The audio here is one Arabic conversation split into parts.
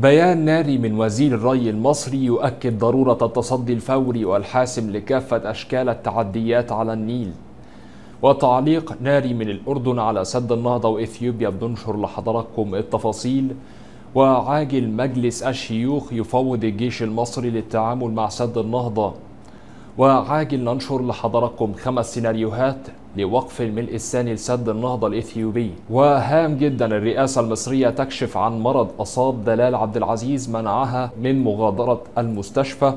بيان ناري من وزير الري المصري يؤكد ضرورة التصدي الفوري والحاسم لكافة أشكال التعديات على النيل. وتعليق ناري من الأردن على سد النهضة وإثيوبيا بننشر لحضراتكم التفاصيل. وعاجل مجلس الشيوخ يفوض الجيش المصري للتعامل مع سد النهضة. وعاجل ننشر لحضراتكم خمس سيناريوهات لوقف الملء الثاني لسد النهضة الإثيوبي. وهام جدا الرئاسة المصرية تكشف عن مرض أصاب دلال عبد العزيز منعها من مغادرة المستشفى.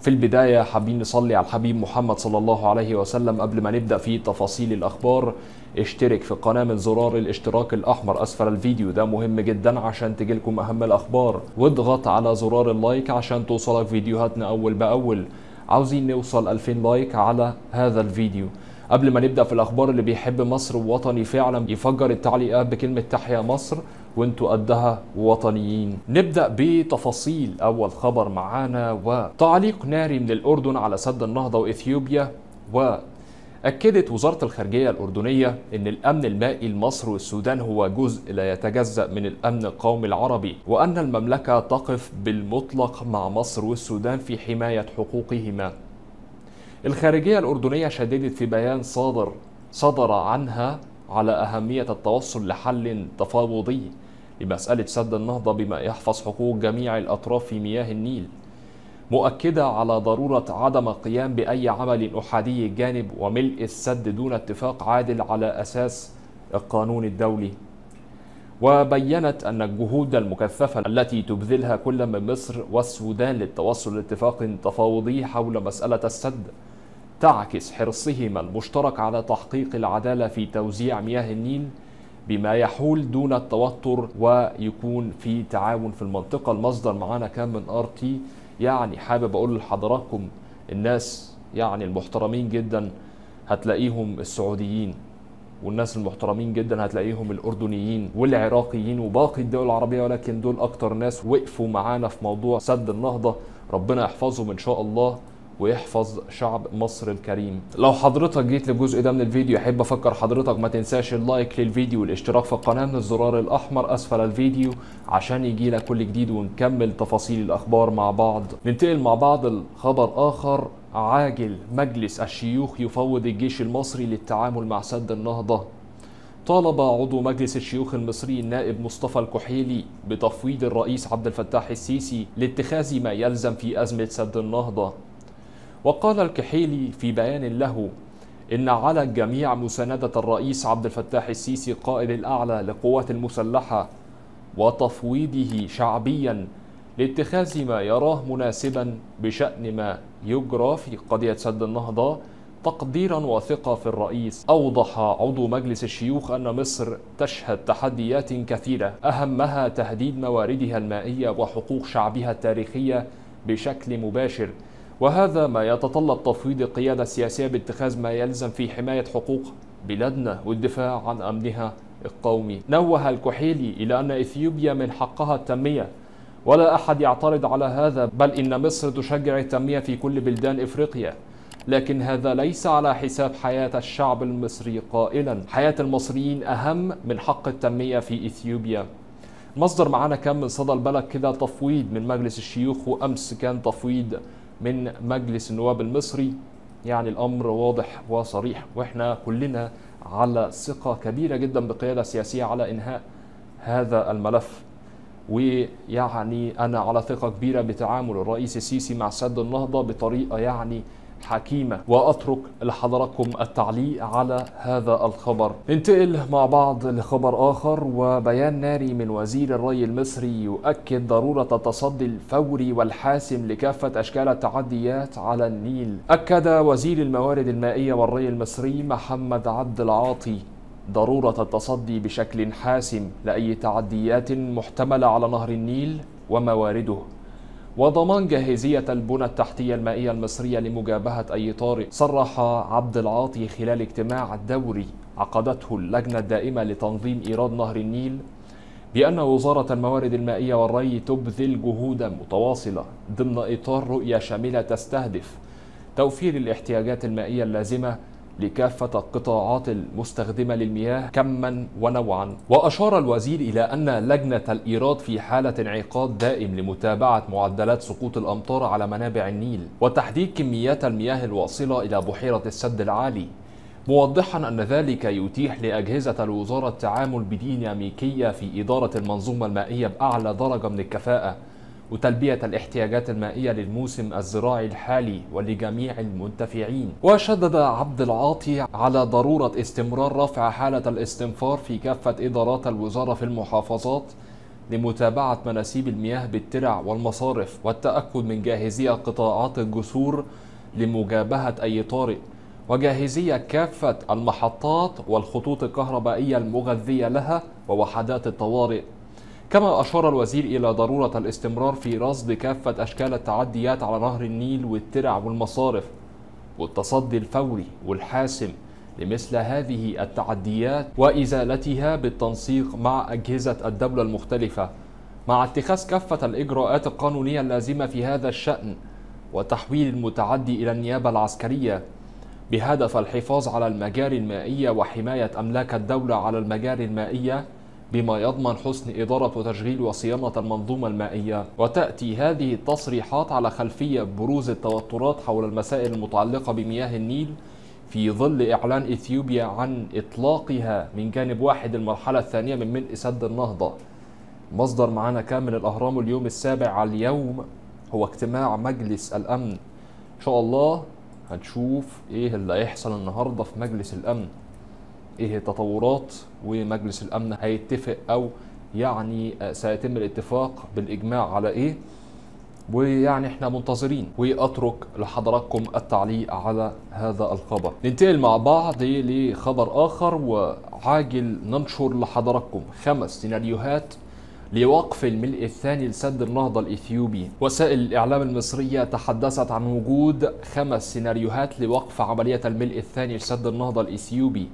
في البداية حابين نصلي على الحبيب محمد صلى الله عليه وسلم قبل ما نبدأ في تفاصيل الأخبار. اشترك في القناة من زرار الاشتراك الأحمر. أسفل الفيديو ده مهم جدا عشان تجيلكم أهم الأخبار. واضغط على زرار ال like عشان توصلك فيديوهاتنا أول بأول. عاوزين نوصل 2000 like على هذا الفيديو. قبل ما نبدأ في الأخبار اللي بيحب مصر ووطني فعلا يفجر التعليقات بكلمة تحيا مصر وانتوا قدها وطنيين نبدأ بتفاصيل أول خبر معانا وتعليق ناري من الأردن على سد النهضة وإثيوبيا و أكدت وزارة الخارجية الأردنية أن الأمن المائي لمصر والسودان هو جزء لا يتجزأ من الأمن القومي العربي وأن المملكة تقف بالمطلق مع مصر والسودان في حماية حقوقهما. الخارجية الأردنية شددت في بيان صادر صدر عنها على أهمية التوصل لحل تفاوضي لمسألة سد النهضة بما يحفظ حقوق جميع الأطراف في مياه النيل مؤكدة على ضرورة عدم القيام بأي عمل أحادي الجانب وملء السد دون اتفاق عادل على أساس القانون الدولي. وبينت أن الجهود المكثفة التي تبذلها كل من مصر والسودان للتوصل لاتفاق تفاوضي حول مسألة السد تعكس حرصهما المشترك على تحقيق العدالة في توزيع مياه النيل بما يحول دون التوتر ويكون في تعاون في المنطقة. المصدر معانا كان من آر تي. يعني حابب أقول لحضراتكم الناس يعني المحترمين جدا هتلاقيهم السعوديين والناس المحترمين جدا هتلاقيهم الأردنيين والعراقيين وباقي الدول العربية ولكن دول أكتر ناس وقفوا معانا في موضوع سد النهضة. ربنا يحفظهم إن شاء الله. ويحفظ شعب مصر الكريم. لو حضرتك جيت للجزء ده من الفيديو أحب أفكر حضرتك ما تنساش اللايك للفيديو والاشتراك في القناه من الزرار الأحمر أسفل الفيديو عشان يجي لك كل جديد ونكمل تفاصيل الأخبار مع بعض. ننتقل مع بعض الخبر آخر. عاجل مجلس الشيوخ يفوض الجيش المصري للتعامل مع سد النهضة. طالب عضو مجلس الشيوخ المصري النائب مصطفى الكحيلي بتفويض الرئيس عبد الفتاح السيسي لاتخاذ ما يلزم في أزمة سد النهضة. وقال الكحيلي في بيان له إن على الجميع مساندة الرئيس عبد الفتاح السيسي قائد الأعلى للقوات المسلحة وتفويضه شعبيا لاتخاذ ما يراه مناسبا بشأن ما يجرى في قضية سد النهضة تقديرا وثقة في الرئيس. أوضح عضو مجلس الشيوخ أن مصر تشهد تحديات كثيرة أهمها تهديد مواردها المائية وحقوق شعبها التاريخية بشكل مباشر. وهذا ما يتطلب تفويض القيادة السياسية باتخاذ ما يلزم في حماية حقوق بلادنا والدفاع عن أمنها القومي. نوه الكحيلي إلى أن إثيوبيا من حقها التنمية ولا أحد يعترض على هذا بل إن مصر تشجع التنمية في كل بلدان إفريقيا. لكن هذا ليس على حساب حياة الشعب المصري قائلا. حياة المصريين أهم من حق التنمية في إثيوبيا. مصدر معانا كان من صدى البلد كده تفويض من مجلس الشيوخ وأمس كان تفويض من مجلس النواب المصري. يعني الأمر واضح وصريح وإحنا كلنا على ثقة كبيرة جدا بقيادة سياسية على إنهاء هذا الملف. ويعني أنا على ثقة كبيرة بتعامل الرئيس السيسي مع سد النهضة بطريقة يعني حكيمة وأترك لحضراتكم التعليق على هذا الخبر. ننتقل مع بعض لخبر آخر وبيان ناري من وزير الري المصري يؤكد ضرورة التصدي الفوري والحاسم لكافة أشكال التعديات على النيل. أكد وزير الموارد المائية والري المصري محمد عبد العاطي ضرورة التصدي بشكل حاسم لأي تعديات محتملة على نهر النيل وموارده وضمان جاهزية البنى التحتية المائية المصرية لمجابهة أي طارئ صرح عبد العاطي خلال اجتماع دوري عقدته اللجنة الدائمة لتنظيم إيراد نهر النيل بأن وزارة الموارد المائية والري تبذل جهودا متواصلة ضمن إطار رؤية شاملة تستهدف توفير الاحتياجات المائية اللازمة لكافة القطاعات المستخدمة للمياه كما ونوعا. وأشار الوزير إلى أن لجنة الإيراد في حالة انعقاد دائم لمتابعة معدلات سقوط الأمطار على منابع النيل وتحديد كميات المياه الواصلة إلى بحيرة السد العالي موضحا أن ذلك يتيح لأجهزة الوزارة التعامل بديناميكية في إدارة المنظومة المائية بأعلى درجة من الكفاءة. وتلبية الاحتياجات المائية للموسم الزراعي الحالي ولجميع المنتفعين. وشدد عبد العاطي على ضرورة استمرار رفع حالة الاستنفار في كافة إدارات الوزارة في المحافظات لمتابعة مناسيب المياه بالترع والمصارف والتأكد من جاهزية قطاعات الجسور لمجابهة أي طارئ وجاهزية كافة المحطات والخطوط الكهربائية المغذية لها ووحدات الطوارئ. كما أشار الوزير إلى ضرورة الاستمرار في رصد كافة أشكال التعديات على نهر النيل والترع والمصارف والتصدي الفوري والحاسم لمثل هذه التعديات وإزالتها بالتنسيق مع أجهزة الدولة المختلفة. مع اتخاذ كافة الإجراءات القانونية اللازمة في هذا الشأن وتحويل المتعدي إلى النيابة العسكرية بهدف الحفاظ على المجاري المائية وحماية أملاك الدولة على المجاري المائية بما يضمن حسن إدارة وتشغيل وصيانة المنظومة المائية. وتأتي هذه التصريحات على خلفية بروز التوترات حول المسائل المتعلقة بمياه النيل في ظل إعلان إثيوبيا عن إطلاقها من جانب واحد المرحلة الثانية من ملء سد النهضة. مصدر معنا كامل الأهرام اليوم السابع اليوم هو اجتماع مجلس الأمن. إن شاء الله هنشوف إيه اللي هيحصل النهاردة في مجلس الأمن. إيه التطورات؟ ومجلس الأمن هيتفق أو يعني سيتم الاتفاق بالإجماع على إيه؟ ويعني إحنا منتظرين. وأترك لحضراتكم التعليق على هذا الخبر. ننتقل مع بعض لخبر آخر وعاجل ننشر لحضراتكم. خمس سيناريوهات لوقف الملء الثاني لسد النهضة الإثيوبي. وسائل الإعلام المصرية تحدثت عن وجود خمس سيناريوهات لوقف عملية الملء الثاني لسد النهضة الإثيوبي.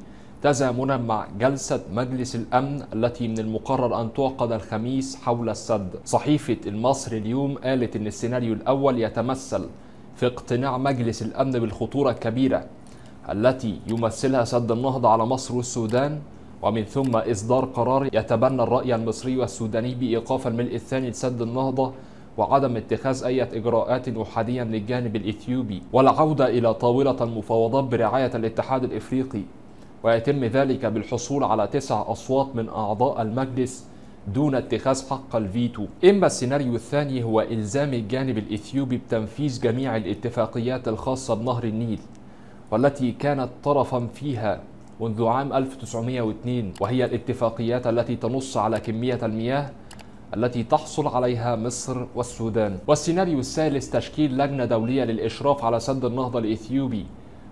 تزامنا مع جلسة مجلس الأمن التي من المقرر أن تعقد الخميس حول السد. صحيفة المصري اليوم قالت أن السيناريو الأول يتمثل في اقتناع مجلس الأمن بالخطورة الكبيرة التي يمثلها سد النهضة على مصر والسودان ومن ثم إصدار قرار يتبنى الرأي المصري والسوداني بإيقاف الملء الثاني لسد النهضة وعدم اتخاذ أي إجراءات أحادية من الجانب الإثيوبي. والعودة إلى طاولة المفاوضات برعاية الاتحاد الإفريقي ويتم ذلك بالحصول على تسع أصوات من أعضاء المجلس دون اتخاذ حق الفيتو. إما السيناريو الثاني هو إلزام الجانب الإثيوبي بتنفيذ جميع الاتفاقيات الخاصة بنهر النيل والتي كانت طرفا فيها منذ عام 1902 وهي الاتفاقيات التي تنص على كمية المياه التي تحصل عليها مصر والسودان. والسيناريو الثالث تشكيل لجنة دولية للإشراف على سد النهضة الإثيوبي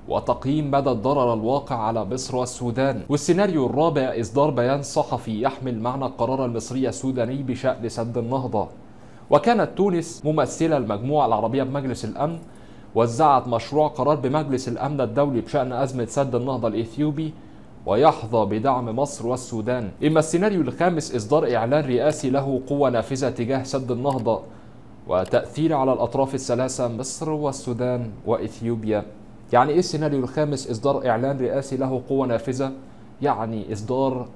وتقييم مدى الضرر الواقع على مصر والسودان. والسيناريو الرابع إصدار بيان صحفي يحمل معنى القرار المصري السوداني بشأن سد النهضة. وكانت تونس ممثلة المجموعة العربية بمجلس الأمن وزعت مشروع قرار بمجلس الأمن الدولي بشأن أزمة سد النهضة الإثيوبي ويحظى بدعم مصر والسودان. إما السيناريو الخامس إصدار إعلان رئاسي له قوة نافذة تجاه سد النهضة وتأثير على الأطراف الثلاثة مصر والسودان وإثيوبيا. يعني إيه السيناريو الخامس؟ إصدار إعلان رئاسي له قوة نافذة. يعني إصدار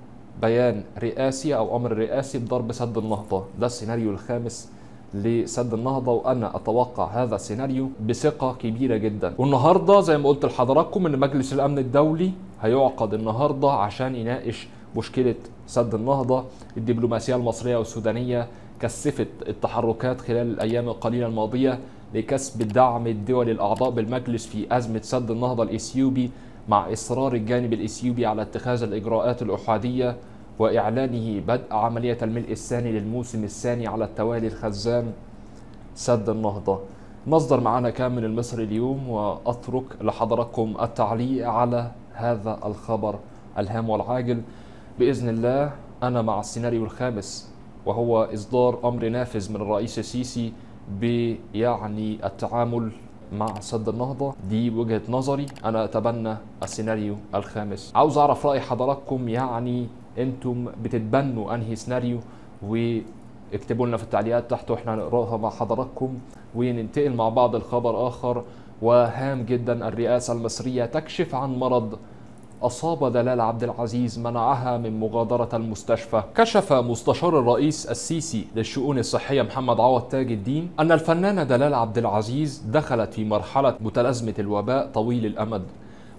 بيان رئاسي أو أمر رئاسي بضرب سد النهضة. ده السيناريو الخامس لسد النهضة وأنا أتوقع هذا السيناريو بثقة كبيرة جدا. والنهارده زي ما قلت لحضراتكم إن مجلس الأمن الدولي هيعقد النهارده عشان يناقش مشكلة سد النهضة. الدبلوماسية المصرية والسودانية كثفت التحركات خلال الأيام القليلة الماضية. لكسب دعم الدول الأعضاء بالمجلس في أزمة سد النهضة الإثيوبي مع إصرار الجانب الإثيوبي على اتخاذ الإجراءات الأحادية وإعلانه بدء عملية الملء الثاني للموسم الثاني على التوالي الخزان سد النهضة. مصدر معنا كامل المصري اليوم وأترك لحضراتكم التعليق على هذا الخبر الهام والعاجل. بإذن الله أنا مع السيناريو الخامس وهو إصدار أمر نافذ من الرئيس السيسي بيعني التعامل مع سد النهضة. دي وجهة نظري. أنا أتبنى السيناريو الخامس. عاوز أعرف رأي حضراتكم يعني أنتم بتتبنوا أنهي سيناريو؟ واكتبوا لنا في التعليقات تحت وإحنا هنقراها مع حضراتكم. وننتقل مع بعض الخبر آخر. وهام جدا الرئاسة المصرية تكشف عن مرض أصاب دلال عبد العزيز منعها من مغادرة المستشفى. كشف مستشار الرئيس السيسي للشؤون الصحية محمد عوض تاج الدين أن الفنانة دلال عبد العزيز دخلت في مرحلة متلازمة الوباء طويل الأمد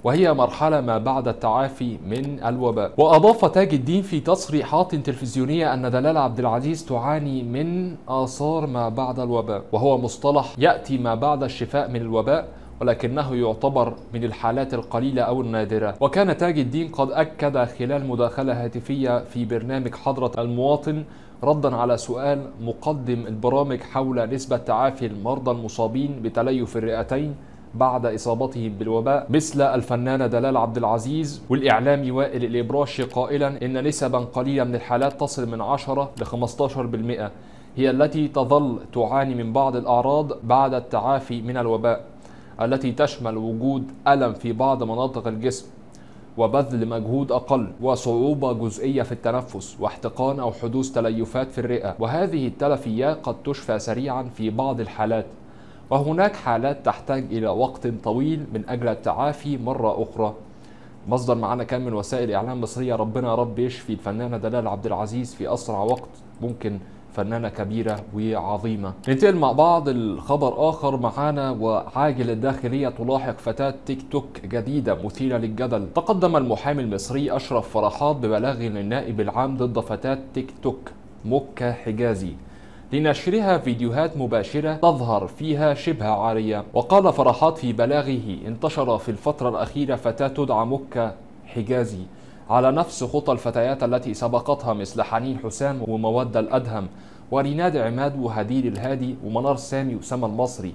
وهي مرحلة ما بعد التعافي من الوباء. وأضاف تاج الدين في تصريحات تلفزيونية أن دلال عبد العزيز تعاني من آثار ما بعد الوباء وهو مصطلح يأتي ما بعد الشفاء من الوباء ولكنه يعتبر من الحالات القليلة أو النادرة. وكان تاج الدين قد أكد خلال مداخلة هاتفية في برنامج حضرة المواطن ردا على سؤال مقدم البرامج حول نسبة تعافي المرضى المصابين بتليف الرئتين بعد إصابتهم بالوباء. مثل الفنانه دلال عبد العزيز والاعلامي وائل الإبراشي قائلا إن نسبا قليله من الحالات تصل من 10 ل 15% هي التي تظل تعاني من بعض الأعراض بعد التعافي من الوباء. التي تشمل وجود ألم في بعض مناطق الجسم وبذل مجهود أقل وصعوبة جزئية في التنفس واحتقان أو حدوث تليفات في الرئة. وهذه التلفيات قد تشفى سريعا في بعض الحالات وهناك حالات تحتاج إلى وقت طويل من أجل التعافي مرة أخرى. مصدر معنا كان من وسائل إعلام مصرية ربنا رب يشفي الفنانة دلال عبد العزيز في أسرع وقت ممكن. فنانة كبيرة وعظيمة. ننتقل مع بعض الخبر آخر معانا وعاجل الداخلية تلاحق فتاة تيك توك جديدة مثيرة للجدل. تقدم المحامي المصري أشرف فرحات ببلاغ للنائب العام ضد فتاة تيك توك مكة حجازي. لنشرها فيديوهات مباشرة تظهر فيها شبه عارية. وقال فرحات في بلاغه انتشر في الفترة الأخيرة فتاة تدعى مكة حجازي. على نفس خطى الفتيات التي سبقتها مثل حنين حسام ومودة الأدهم وريناد عماد وهدير الهادي ومنار سامي وسما المصري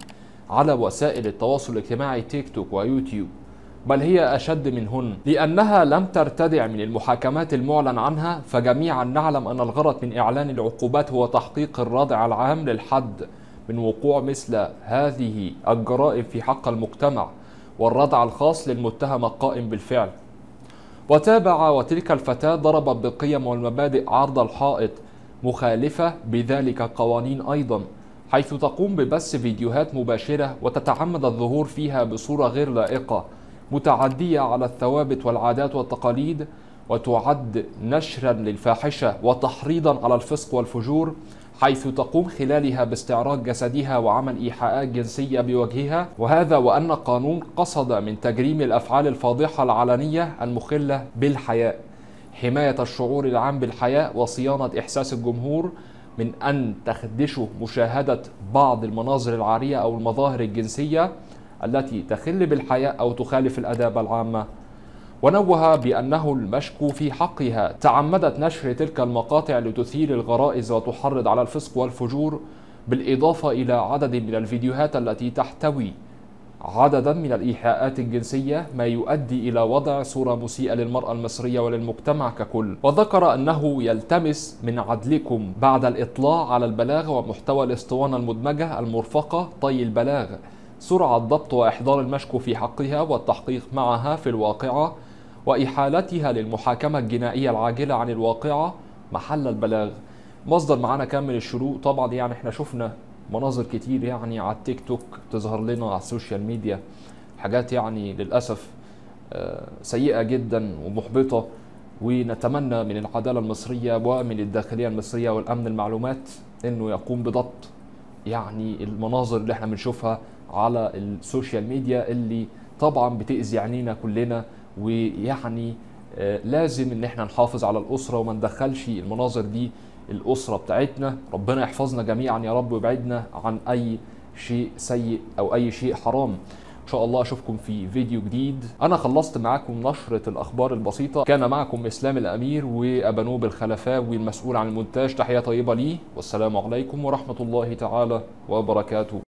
على وسائل التواصل الاجتماعي تيك توك ويوتيوب. بل هي أشد منهن. لأنها لم ترتدع من المحاكمات المعلن عنها فجميعا نعلم أن الغرض من إعلان العقوبات هو تحقيق الردع العام للحد من وقوع مثل هذه الجرائم في حق المجتمع والردع الخاص للمتهم القائم بالفعل. وتابع وتلك الفتاة ضربت بالقيم والمبادئ عرض الحائط مخالفة بذلك قوانين أيضا حيث تقوم ببث فيديوهات مباشرة وتتعمد الظهور فيها بصورة غير لائقة متعدية على الثوابت والعادات والتقاليد وتعد نشرا للفاحشة وتحريضا على الفسق والفجور حيث تقوم خلالها باستعراض جسدها وعمل إيحاءات جنسية بوجهها وهذا وأن القانون قصد من تجريم الأفعال الفاضحة العلنية المخلة بالحياء حماية الشعور العام بالحياء وصيانة إحساس الجمهور من أن تخدشه مشاهدة بعض المناظر العارية أو المظاهر الجنسية التي تخل بالحياء أو تخالف الأداب العامة. ونوه بأنه المشكو في حقها. تعمدت نشر تلك المقاطع لتثير الغرائز وتحرض على الفسق والفجور بالإضافة إلى عدد من الفيديوهات التي تحتوي عددا من الإيحاءات الجنسية ما يؤدي إلى وضع صورة مسيئة للمرأة المصرية وللمجتمع ككل. وذكر أنه يلتمس من عدلكم بعد الإطلاع على البلاغ ومحتوى الأسطوانة المدمجة المرفقة طي البلاغ. سرعة ضبط وإحضار المشكو في حقها والتحقيق معها في الواقعة وإحالتها للمحاكمة الجنائية العاجلة عن الواقعة محل البلاغ. مصدر معانا كامل الشروق. طبعا يعني إحنا شفنا مناظر كتير يعني على التيك توك تظهر لنا على ال social media حاجات يعني للأسف آه، سيئة جدا ومحبطة. ونتمنى من العدالة المصرية ومن الداخلية المصرية والأمن المعلومات أنه يقوم بضبط يعني المناظر اللي إحنا بنشوفها على ال social media اللي طبعا بتأذي عينينا كلنا. ويعني آه، لازم إن إحنا نحافظ على الأسرة وما ندخلش المناظر دي الأسرة بتاعتنا. ربنا يحفظنا جميعا يا رب ويبعدنا عن أي شيء سيء أو أي شيء حرام. إن شاء الله أشوفكم في فيديو جديد. أنا خلصت معاكم نشرة الأخبار البسيطة. كان معكم إسلام الأمير وابانوب الخلفاوي المسؤول عن المونتاج. تحية طيبة لي والسلام عليكم ورحمة الله تعالى وبركاته.